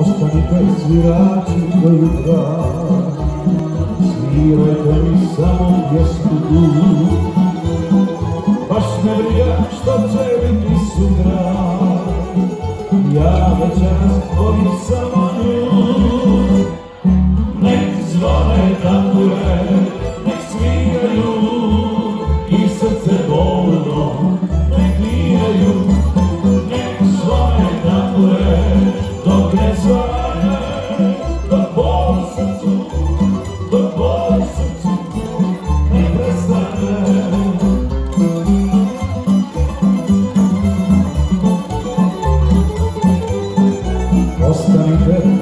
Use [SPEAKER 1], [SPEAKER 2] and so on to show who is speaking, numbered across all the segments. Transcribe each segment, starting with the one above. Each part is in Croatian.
[SPEAKER 1] Ostanite svirači do jutra Svirajte mi samo pjesmu tu Baš me briga što će biti sutra Ja večeras volim samo nju Nek zvone tambure,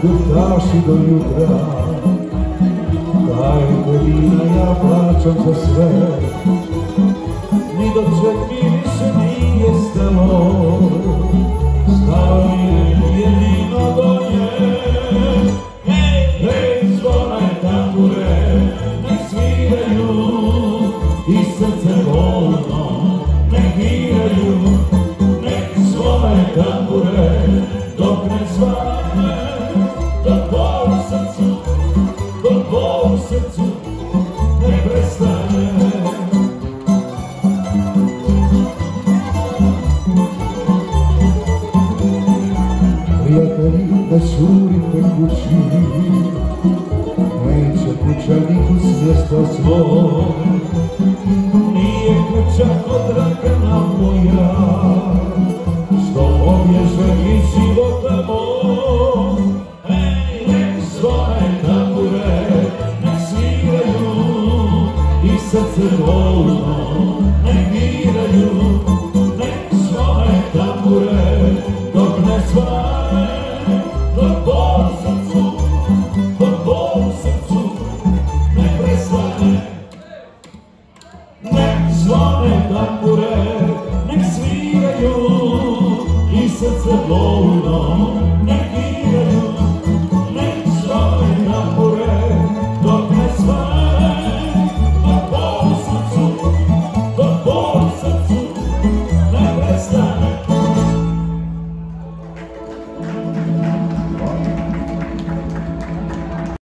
[SPEAKER 1] gutaši do jutra. Dajte vina, ja plaćam za sve. Ni do čeg mi više nije stalo. Mi je jedino do nje. Nek zvone tambure, nek I srce bolno, Dok bol ne prestane Prijatelji, ne šurite kući Neće kuća niku s mjesta svog Nije kuća kod srce bolno, nek diraju Nek zvone tambure, dok ne zvane Dok bol u srcu, dok bol u srcu ne